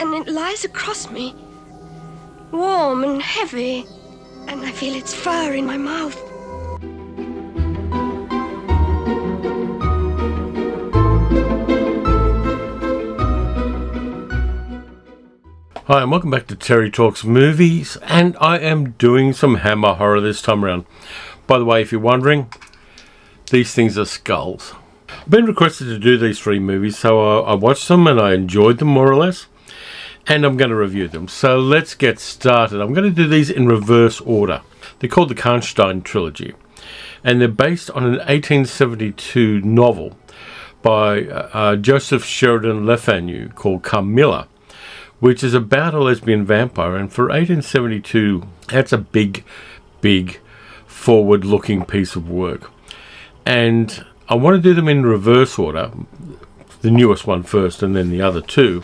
and it lies across me, warm and heavy, and I feel its fur in my mouth. Hi, and welcome back to Terry Talks Movies, and I am doing some Hammer horror this time around. By the way, if you're wondering, these things are skulls. I've been requested to do these three movies, so I, I watched them and I enjoyed them more or less, and I'm going to review them. So let's get started. I'm going to do these in reverse order. They're called the Karnstein Trilogy, and they're based on an 1872 novel by uh, uh, Joseph Sheridan Le Fanu called Carmilla which is about a lesbian vampire. And for 1872, that's a big, big, forward looking piece of work. And I want to do them in reverse order the newest one first and then the other two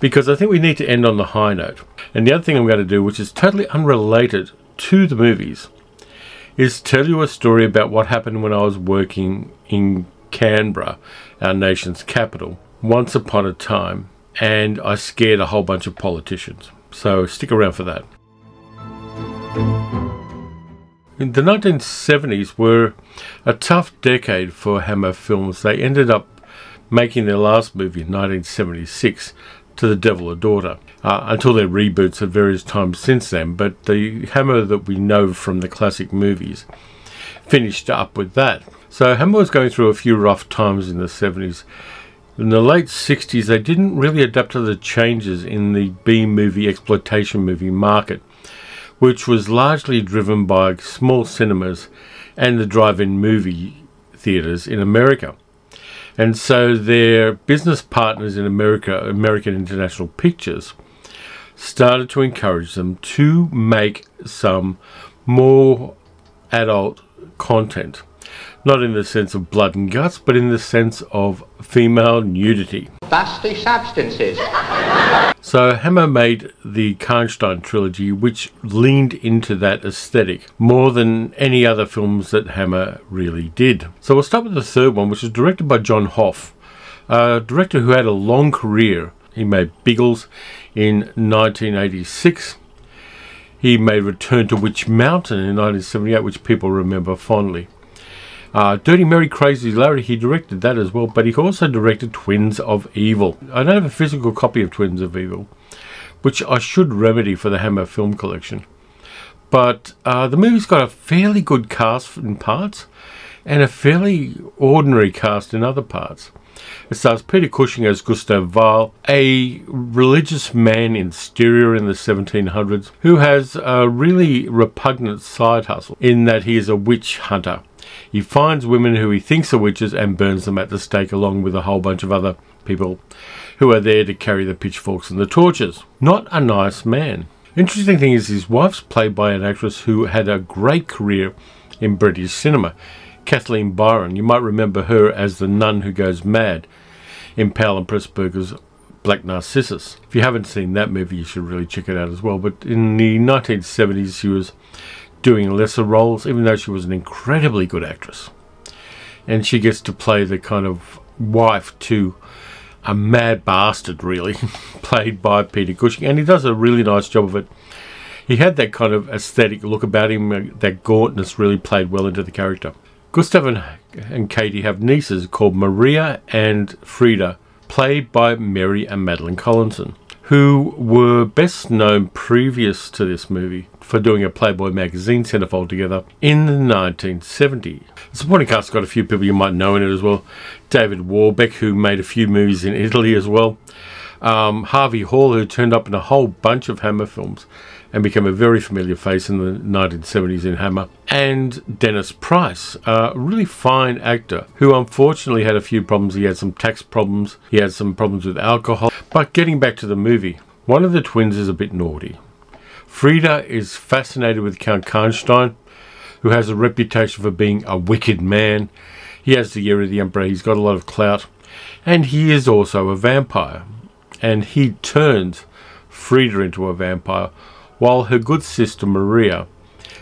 because I think we need to end on the high note. And the other thing I'm going to do, which is totally unrelated to the movies, is tell you a story about what happened when I was working in Canberra, our nation's capital, once upon a time and I scared a whole bunch of politicians. So stick around for that. The 1970s were a tough decade for Hammer Films. They ended up making their last movie in 1976 to The Devil a Daughter, uh, until their reboots at various times since then. But the Hammer that we know from the classic movies finished up with that. So Hammer was going through a few rough times in the 70s in the late 60s, they didn't really adapt to the changes in the B movie exploitation movie market, which was largely driven by small cinemas and the drive in movie theaters in America. And so their business partners in America, American International Pictures, started to encourage them to make some more adult content not in the sense of blood and guts, but in the sense of female nudity. Dusty substances. So Hammer made the Karnstein trilogy, which leaned into that aesthetic more than any other films that Hammer really did. So we'll start with the third one, which was directed by John Hough, a director who had a long career. He made Biggles in 1986. He made Return to Witch Mountain in 1978, which people remember fondly. Uh, Dirty Mary Crazy Larry, he directed that as well, but he also directed Twins of Evil. I don't have a physical copy of Twins of Evil, which I should remedy for the Hammer Film Collection. But uh, the movie's got a fairly good cast in parts and a fairly ordinary cast in other parts. It stars Peter Cushing as Gustav Wahl, a religious man in Styria in the 1700s who has a really repugnant side hustle in that he is a witch hunter he finds women who he thinks are witches and burns them at the stake along with a whole bunch of other people who are there to carry the pitchforks and the torches. Not a nice man. Interesting thing is his wife's played by an actress who had a great career in British cinema, Kathleen Byron. You might remember her as the nun who goes mad in Powell and Pressburger's Black Narcissus. If you haven't seen that movie, you should really check it out as well. But in the 1970s, she was doing lesser roles, even though she was an incredibly good actress. And she gets to play the kind of wife to a mad bastard, really, played by Peter Cushing. And he does a really nice job of it. He had that kind of aesthetic look about him, uh, that gauntness really played well into the character. Gustav and, and Katie have nieces called Maria and Frida, played by Mary and Madeline Collinson who were best known previous to this movie for doing a Playboy magazine centerfold together in the 1970s. The supporting cast got a few people you might know in it as well. David Warbeck, who made a few movies in Italy as well. Um, Harvey Hall, who turned up in a whole bunch of Hammer films and became a very familiar face in the 1970s in Hammer. And Dennis Price, a really fine actor who unfortunately had a few problems. He had some tax problems, he had some problems with alcohol. But getting back to the movie, one of the twins is a bit naughty. Frida is fascinated with Count Karnstein, who has a reputation for being a wicked man. He has the ear of the Emperor, he's got a lot of clout, and he is also a vampire. And he turns Frida into a vampire while her good sister Maria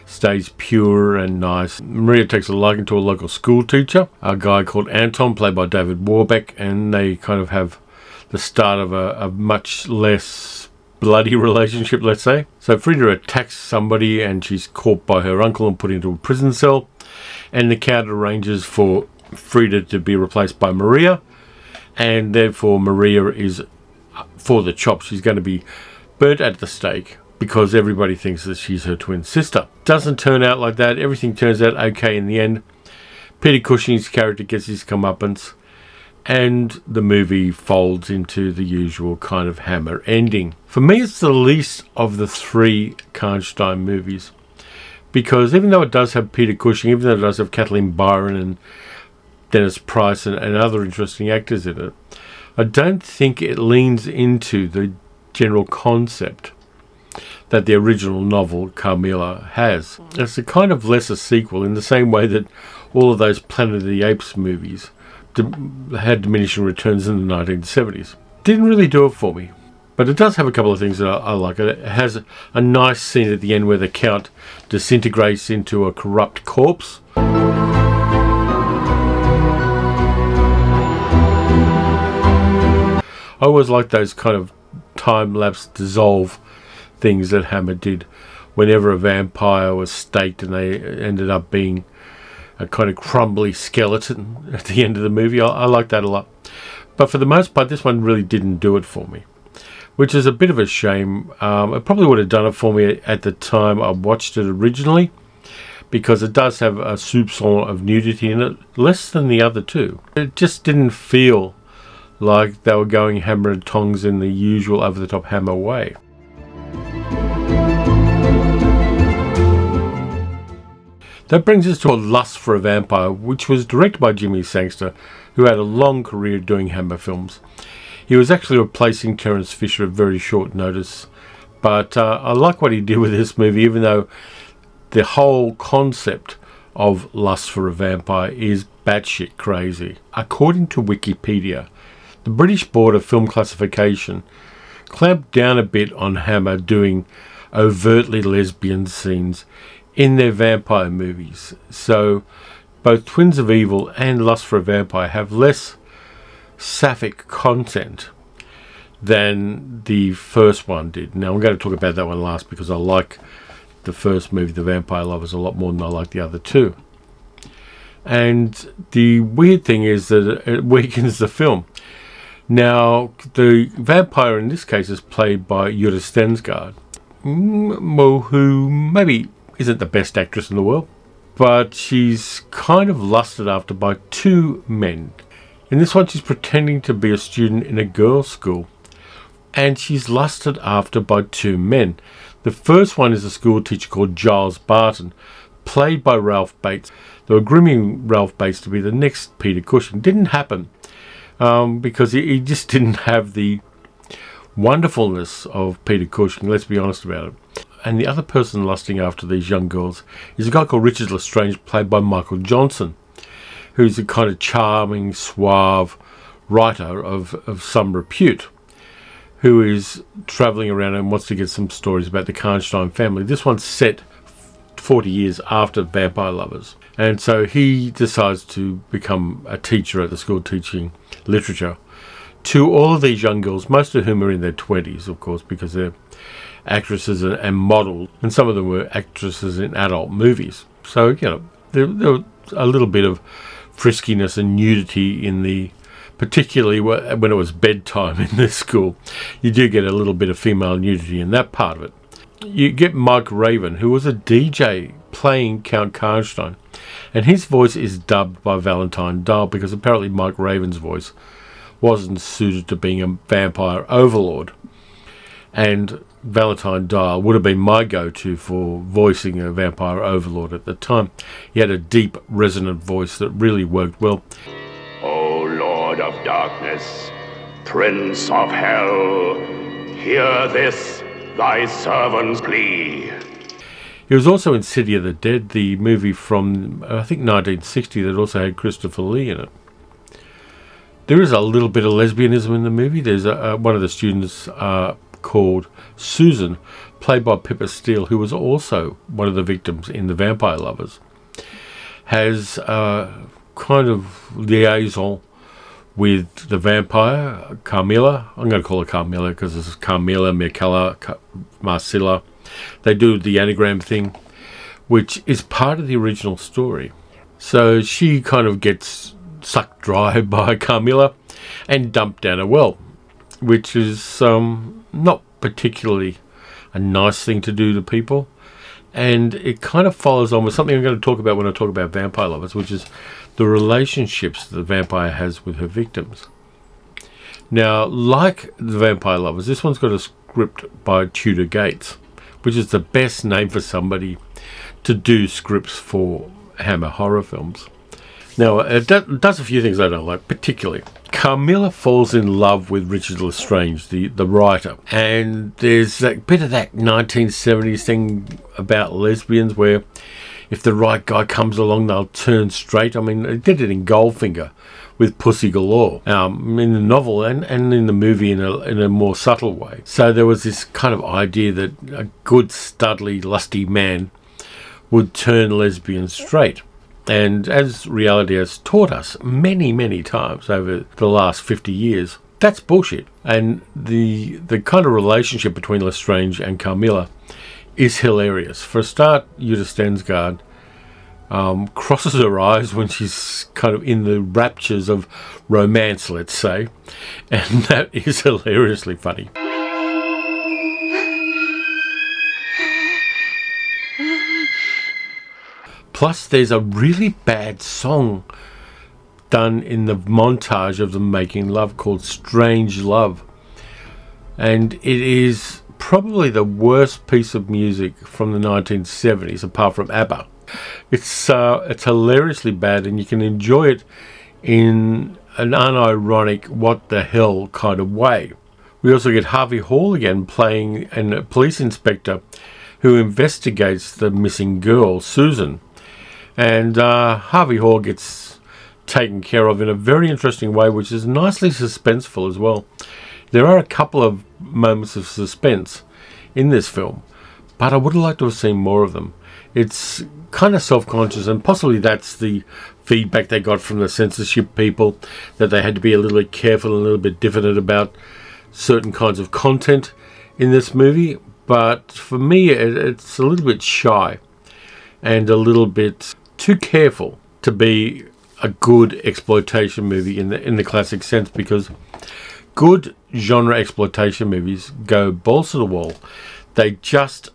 stays pure and nice. Maria takes a liking to a local school teacher, a guy called Anton, played by David Warbeck, and they kind of have the start of a, a much less bloody relationship, let's say. So Frida attacks somebody and she's caught by her uncle and put into a prison cell. And the count arranges for Frida to be replaced by Maria. And therefore, Maria is uh, for the chop. She's going to be burnt at the stake because everybody thinks that she's her twin sister. Doesn't turn out like that. Everything turns out okay in the end. Peter Cushing's character gets his comeuppance, and the movie folds into the usual kind of hammer ending. For me, it's the least of the three Karnstein movies because even though it does have Peter Cushing, even though it does have Kathleen Byron and Dennis Price and, and other interesting actors in it, I don't think it leans into the general concept that the original novel Carmilla has. It's a kind of lesser sequel in the same way that all of those Planet of the Apes movies had diminishing returns in the 1970s. Didn't really do it for me. But it does have a couple of things that I, I like. It has a, a nice scene at the end where the Count disintegrates into a corrupt corpse. I always like those kind of time lapse dissolve things that Hammer did whenever a vampire was staked and they ended up being a kind of crumbly skeleton at the end of the movie. I, I like that a lot. But for the most part, this one really didn't do it for me, which is a bit of a shame. Um, it probably would have done it for me at the time I watched it originally, because it does have a soupçon of nudity in it, less than the other two. It just didn't feel like they were going hammer and tongs in the usual over the top hammer way. That brings us to A Lust for a Vampire, which was directed by Jimmy Sangster, who had a long career doing Hammer films. He was actually replacing Terence Fisher at very short notice, but uh, I like what he did with this movie, even though the whole concept of Lust for a Vampire is batshit crazy. According to Wikipedia, the British Board of Film Classification clamped down a bit on Hammer doing overtly lesbian scenes in their vampire movies. So both Twins of Evil and Lust for a Vampire have less sapphic content than the first one did. Now I'm going to talk about that one last because I like the first movie, The Vampire Lovers, a lot more than I like the other two. And the weird thing is that it weakens the film. Now, the vampire in this case is played by Yutte Stensgaard, who maybe isn't the best actress in the world, but she's kind of lusted after by two men. In this one, she's pretending to be a student in a girls' school, and she's lusted after by two men. The first one is a school teacher called Giles Barton, played by Ralph Bates. They were grooming Ralph Bates to be the next Peter Cushing. Didn't happen um, because he, he just didn't have the wonderfulness of Peter Cushing, let's be honest about it. And the other person lusting after these young girls is a guy called Richard Lestrange, played by Michael Johnson, who's a kind of charming, suave writer of, of some repute, who is travelling around and wants to get some stories about the Karnstein family. This one's set 40 years after Vampire Lovers. And so he decides to become a teacher at the school teaching literature to all of these young girls, most of whom are in their 20s, of course, because they're actresses and models, and some of them were actresses in adult movies. So, you know, there, there was a little bit of friskiness and nudity in the, particularly when it was bedtime in this school. You do get a little bit of female nudity in that part of it. You get Mike Raven, who was a DJ playing Count Karnstein, and his voice is dubbed by Valentine Dyall because apparently Mike Raven's voice wasn't suited to being a vampire overlord. And Valentine Dyall would have been my go to for voicing a vampire overlord at the time. He had a deep, resonant voice that really worked well. O Lord of Darkness, Prince of Hell, hear this thy servant's plea. He was also in City of the Dead, the movie from, I think, 1960 that also had Christopher Lee in it. There is a little bit of lesbianism in the movie. There's a, a, one of the students uh, called Susan, played by Pippa Steele, who was also one of the victims in The Vampire Lovers, has a kind of liaison with the vampire, Carmilla. I'm going to call her Carmilla because this is Carmilla, Mircalla, Car- Marcilla. They do the anagram thing, which is part of the original story. So she kind of gets sucked dry by Carmilla and dumped down a well, which is um, not particularly a nice thing to do to people. And it kind of follows on with something I'm going to talk about when I talk about vampire lovers, which is the relationships that the vampire has with her victims. Now, like the vampire lovers, this one's got a script by Tudor Gates, which is the best name for somebody to do scripts for Hammer horror films. Now, it does a few things I don't like, particularly. Carmilla falls in love with Richard Lestrange, the, the writer, and there's a bit of that 1970s thing about lesbians where if the right guy comes along, they'll turn straight. I mean, they did it in Goldfinger with Pussy Galore um, in the novel and, and in the movie in a, in a more subtle way. So there was this kind of idea that a good, studly, lusty man would turn lesbian straight. And as reality has taught us many, many times over the last 50 years, that's bullshit. And the the kind of relationship between Lestrange and Carmilla is hilarious. For a start, Yutte Stensgaard um, crosses her eyes when she's kind of in the raptures of romance, let's say, and that is hilariously funny. Plus, there's a really bad song done in the montage of them making love called Strange Love. And it is probably the worst piece of music from the 1970s, apart from ABBA. It's, uh, it's hilariously bad, and you can enjoy it in an unironic, what the hell kind of way. We also get Harvey Hall again playing a police inspector who investigates the missing girl, Susan. And uh, Harvey Hall gets taken care of in a very interesting way, which is nicely suspenseful as well. There are a couple of moments of suspense in this film, but I would have liked to have seen more of them. It's kind of self conscious, and possibly that's the feedback they got from the censorship people that they had to be a little bit careful and a little bit diffident about certain kinds of content in this movie. But for me, it, it's a little bit shy and a little bit too careful to be a good exploitation movie in the in the classic sense because good genre exploitation movies go balls to the wall. They just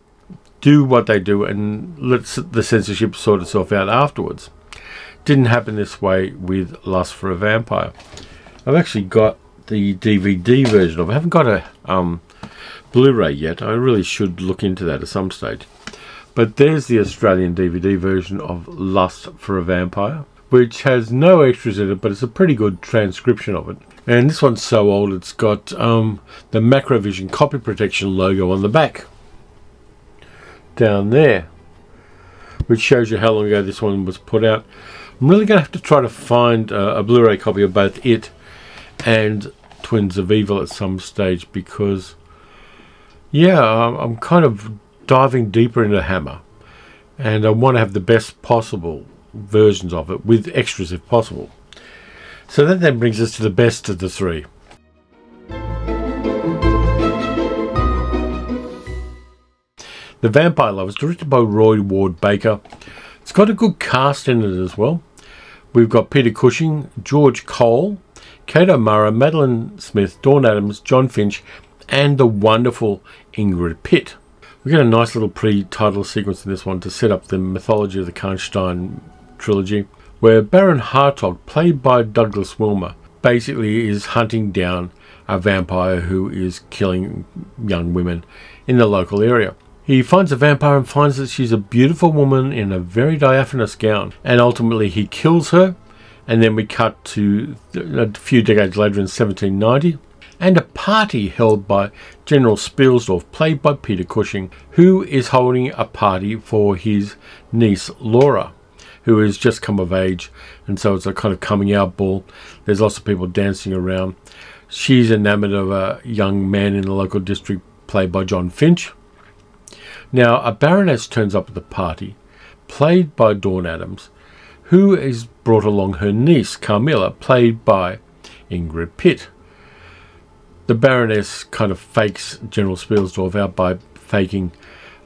do what they do and let the censorship sort itself out afterwards. Didn't happen this way with Lust for a Vampire. I've actually got the DVD version of it. I haven't got a um, Blu-ray yet. I really should look into that at some stage. But there's the Australian DVD version of Lust for a Vampire, which has no extras in it, but it's a pretty good transcription of it. And this one's so old, it's got um, the Macrovision copy protection logo on the back. Down there. Which shows you how long ago this one was put out. I'm really going to have to try to find a Blu-ray copy of both it and Twins of Evil at some stage because, yeah, I'm kind of diving deeper into Hammer, and I want to have the best possible versions of it with extras if possible. So that then brings us to the best of the three. The Vampire Lovers, directed by Roy Ward Baker. It's got a good cast in it as well. We've got Peter Cushing, George Cole, Kate O'Mara, Madeline Smith, Dawn Addams, John Finch, and the wonderful Ingrid Pitt. We get a nice little pre-title sequence in this one to set up the mythology of the Karnstein trilogy, where Baron Hartog, played by Douglas Wilmer, basically is hunting down a vampire who is killing young women in the local area. He finds a vampire and finds that she's a beautiful woman in a very diaphanous gown, and ultimately he kills her. And then we cut to a few decades later in 1790, and a party held by General Spielsdorf, played by Peter Cushing, who is holding a party for his niece Laura, who has just come of age, and so it's a kind of coming out ball. There's lots of people dancing around. She's enamored of a young man in the local district, played by John Finch. Now, a baroness turns up at the party, played by Dawn Addams, who is brought along her niece, Carmilla, played by Ingrid Pitt. The Baroness kind of fakes General Spielsdorf out by faking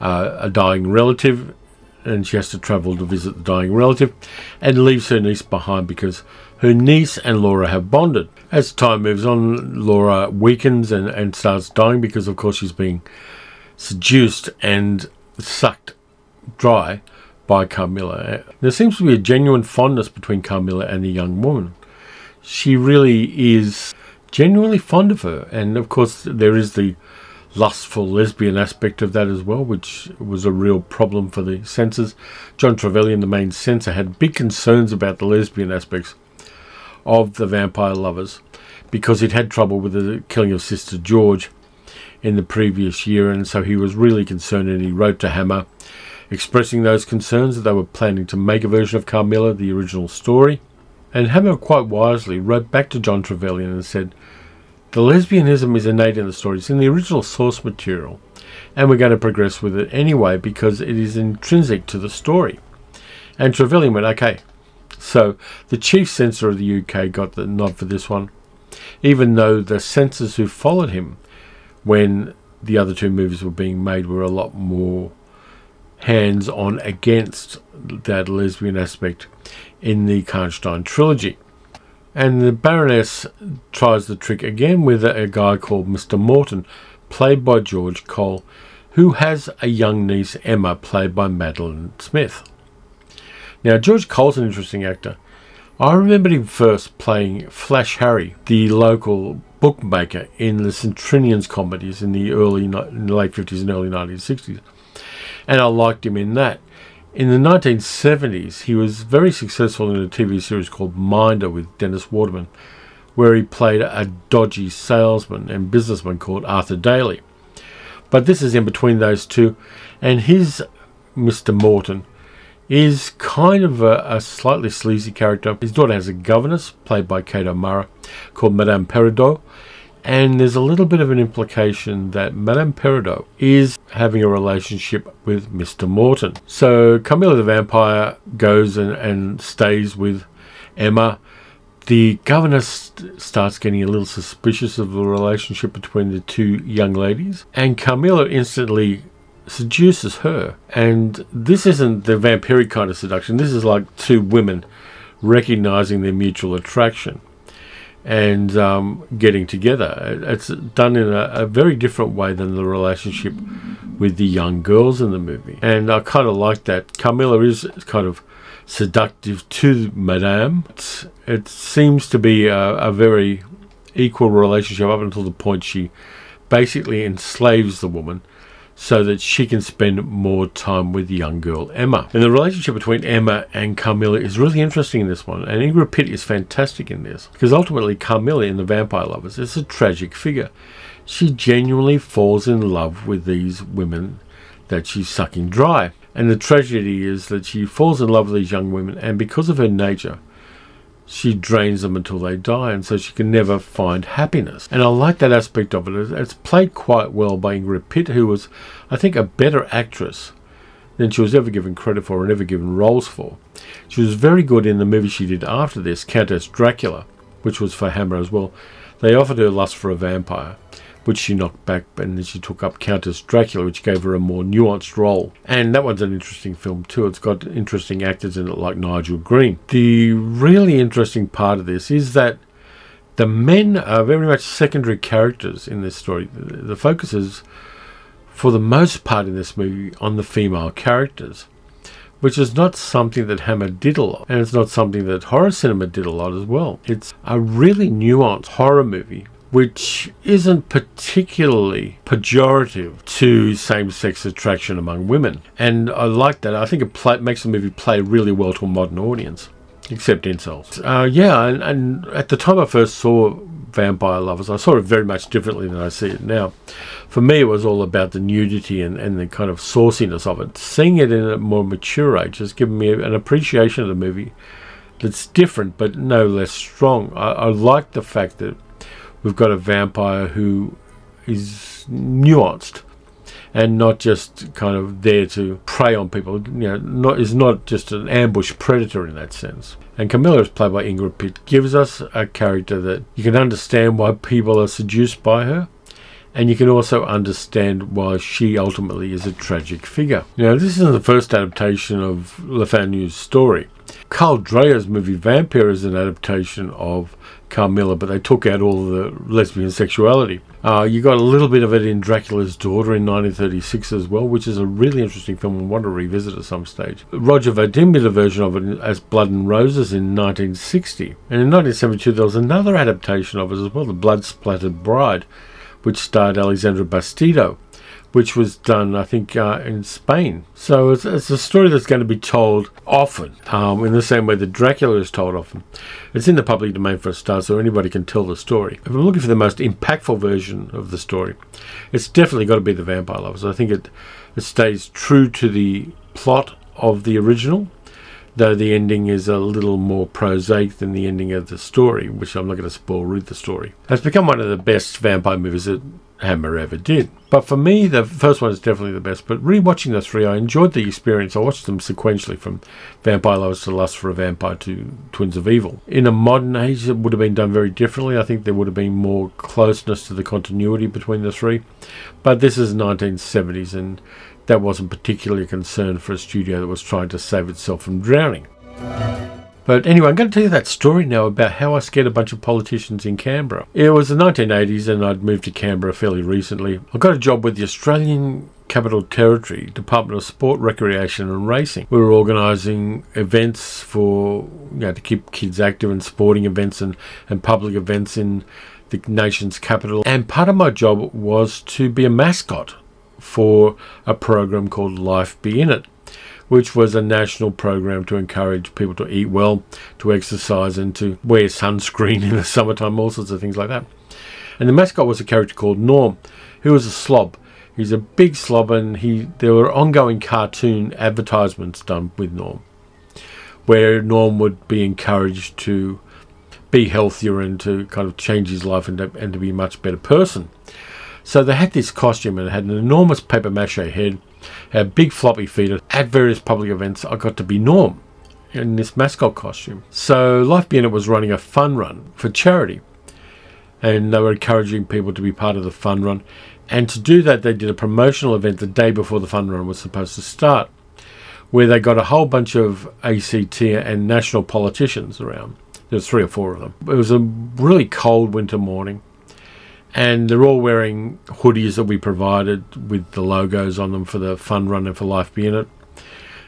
uh, a dying relative, and she has to travel to visit the dying relative, and leaves her niece behind because her niece and Laura have bonded. As time moves on, Laura weakens and, and starts dying because, of course, she's being seduced and sucked dry by Carmilla. There seems to be a genuine fondness between Carmilla and the young woman. She really is genuinely fond of her, and of course, there is the lustful lesbian aspect of that as well, which was a real problem for the censors. John Trevelyan, the main censor, had big concerns about the lesbian aspects of the vampire lovers because he'd had trouble with the killing of Sister George in the previous year, and so he was really concerned and he wrote to Hammer expressing those concerns that they were planning to make a version of Carmilla, the original story. And Hammer quite wisely wrote back to John Trevelyan and said, The lesbianism is innate in the story, it's in the original source material, and we're going to progress with it anyway because it is intrinsic to the story. And Trevelyan went, Okay. So the chief censor of the UK got the nod for this one, even though the censors who followed him when the other two movies were being made were a lot more hands on against that lesbian aspect in the Karnstein trilogy. And the Baroness tries the trick again with a, guy called Mr. Morton, played by George Cole, who has a young niece, Emma, played by Madeline Smith. Now, George Cole's an interesting actor. I remember him first playing Flash Harry, the local bookmaker in the St Trinian's comedies in the early, in the late 50s and early 1960s and I liked him in that. In the 1970s, he was very successful in a TV series called Minder with Dennis Waterman, where he played a dodgy salesman and businessman called Arthur Daly. But this is in between those two, and his Mr. Morton is kind of a, a, slightly sleazy character. His daughter has a governess, played by Kate O'Mara, called Madame Perrodot, and there's a little bit of an implication that Madame Perrodot is having a relationship with Mr. Morton. So Carmilla the vampire goes and, and stays with Emma. The governess st- starts getting a little suspicious of the relationship between the two young ladies, and Carmilla instantly seduces her. And this isn't the vampiric kind of seduction, this is like two women recognizing their mutual attraction and um, getting together. It's done in a, a, very different way than the relationship with the young girls in the movie. And I kind of like that. Carmilla is kind of seductive to Madame. It's, it seems to be a, a very equal relationship up until the point she basically enslaves the woman so that she can spend more time with the young girl Emma. And the relationship between Emma and Carmilla is really interesting in this one, and Ingrid Pitt is fantastic in this because ultimately Carmilla in The Vampire Lovers is a tragic figure. She genuinely falls in love with these women that she's sucking dry. And the tragedy is that she falls in love with these young women, and because of her nature, she drains them until they die, and so she can never find happiness. And I like that aspect of it. It's played quite well by Ingrid Pitt, who was, I think, a better actress than she was ever given credit for and ever given roles for. She was very good in the movie she did after this, Countess Dracula, which was for Hammer as well. They offered her Lust for a Vampire, which she knocked back, and then she took up Countess Dracula, which gave her a more nuanced role. And that one's an interesting film too. It's got interesting actors in it like Nigel Green. The really interesting part of this is that the men are very much secondary characters in this story. The focus is, for the most part in this movie, on the female characters which is not something that Hammer did a lot, and it's not something that horror cinema did a lot as well. It's a really nuanced horror movie which isn't particularly pejorative to same sex attraction among women. And I like that. I think it play, makes the movie play really well to a modern audience, except incels. Uh, yeah, and, and at the time I first saw Vampire Lovers, I saw it very much differently than I see it now. For me, it was all about the nudity and, and the kind of sauciness of it. Seeing it in a more mature age has given me an appreciation of the movie that's different but no less strong. I, I like the fact that we've got a vampire who is nuanced and not just kind of there to prey on people. You know, not is not just an ambush predator in that sense. And Carmilla is played by Ingrid Pitt, gives us a character that you can understand why people are seduced by her, and you can also understand why she ultimately is a tragic figure. Know, this isn't the first adaptation of Le Fanu's story. Carl Dreyer's movie Vampyr is an adaptation of Carmilla, but they took out all the lesbian sexuality. Uh, you got a little bit of it in Dracula's Daughter in 1936 as well, which is a really interesting film and want to revisit at some stage. Roger Vadim did a version of it as Blood and Roses in 1960. And in 1972 there was another adaptation of it as well, The Blood Splattered Bride, which starred Alexandra Bastedo which was done, I think, uh, in Spain. So it's, it's, a story that's going to be told often, um, in the same way that Dracula is told often. It's in the public domain for a start, so anybody can tell the story. If I'm looking for the most impactful version of the story, it's definitely got to be The Vampire Lovers. I think it, it stays true to the plot of the original, though the ending is a little more prosaic than the ending of the story, which I'm not going to spoil read the story. It's become one of the best vampire movies that Hammer ever did. But for me, the first one is definitely the best. But rewatching the three, I enjoyed the experience. I watched them sequentially from Vampire Lovers to Lust for a Vampire to Twins of Evil. In a modern age, it would have been done very differently. I think there would have been more closeness to the continuity between the three. But this is 1970s, and that wasn't particularly a concern for a studio that was trying to save itself from drowning. But anyway, I'm going to tell you that story now about how I scared a bunch of politicians in Canberra. It was the 1980s and I'd moved to Canberra fairly recently. I got a job with the Australian Capital Territory Department of Sport, Recreation and Racing. We were organising events for, you know, to keep kids active and sporting events and, and public events in the nation's capital. And part of my job was to be a mascot for a program called Life Be In It which was a national program to encourage people to eat well, to exercise, and to wear sunscreen in the summertime, all sorts of things like that. And the mascot was a character called Norm, who was a slob. He's a big slob, and he there were ongoing cartoon advertisements done with Norm, where Norm would be encouraged to be healthier and to kind of change his life and to, and to be a much better person. So they had this costume and it had an enormous paper mache head had big floppy feet. At various public events, I got to be Norm in this mascot costume. So Life Be It was running a fun run for charity. And they were encouraging people to be part of the fun run. And to do that, they did a promotional event the day before the fun run was supposed to start, where they got a whole bunch of ACT and national politicians around. There was three or four of them. It was a really cold winter morning and they're all wearing hoodies that we provided with the logos on them for the fun run and for Life being It.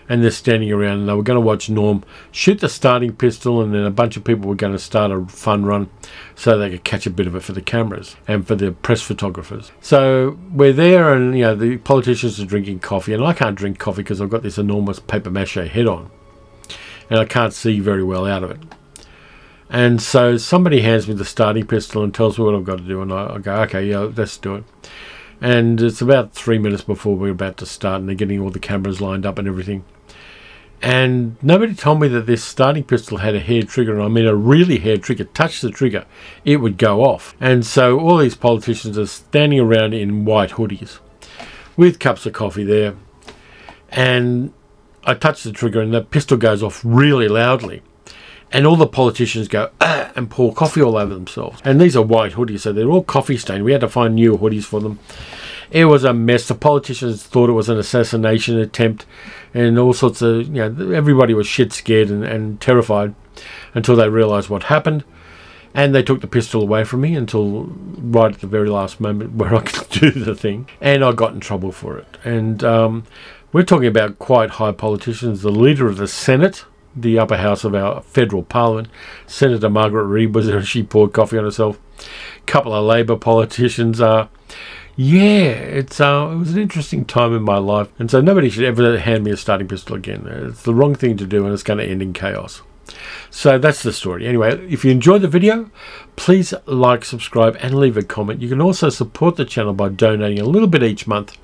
And they're standing around and they were going to watch Norm shoot the starting pistol, and then a bunch of people were going to start a fun run so they could catch a bit of it for the cameras and for the press photographers. So we're there, and you know, the politicians are drinking coffee, and I can't drink coffee because I've got this enormous paper mache head on, and I can't see very well out of it. And so somebody hands me the starting pistol and tells me what I've got to do, and I, I go, okay, yeah, let's do it. And it's about three minutes before we're about to start, and they're getting all the cameras lined up and everything. And nobody told me that this starting pistol had a hair trigger, and I mean a really hair trigger. Touch the trigger, it would go off. And so all these politicians are standing around in white hoodies with cups of coffee there. And I touch the trigger, and the pistol goes off really loudly and all the politicians go ah, and pour coffee all over themselves. And these are white hoodies, so they're all coffee stained. We had to find new hoodies for them. It was a mess. The politicians thought it was an assassination attempt, and all sorts of you know everybody was shit scared and, and terrified until they realised what happened. And they took the pistol away from me until right at the very last moment where I could do the thing. And I got in trouble for it. And um, we're talking about quite high politicians. The leader of the Senate, the upper house of our federal parliament. Senator Margaret Reid was there. and She poured coffee on herself. A couple of Labor politicians. are. yeah, it's uh, it was an interesting time in my life, and so nobody should ever hand me a starting pistol again. It's the wrong thing to do, and it's going to end in chaos. So that's the story. Anyway, if you enjoyed the video, please like, subscribe, and leave a comment. You can also support the channel by donating a little bit each month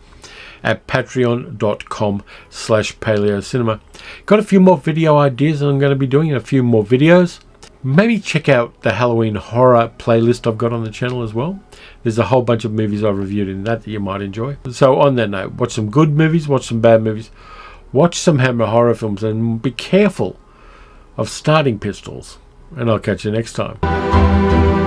at patreon.com slash paleocinema. Got a few more video ideas I'm going to be doing in a few more videos. maybe check out the Halloween horror playlist I've got on the channel as well. There's a whole bunch of movies I've reviewed in that that you might enjoy. So, on that note, watch some good movies, watch some bad movies, watch some Hammer horror films, and be careful of starting pistols. And I'll catch you next time.